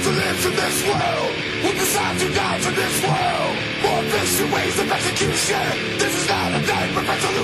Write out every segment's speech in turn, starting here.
to live in this world? Who decide to die for this world? More vicious ways of execution. This is not a for resolution.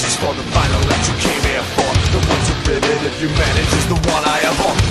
lips for the final that you came here for. The one to rivet if humanity is the one I abhor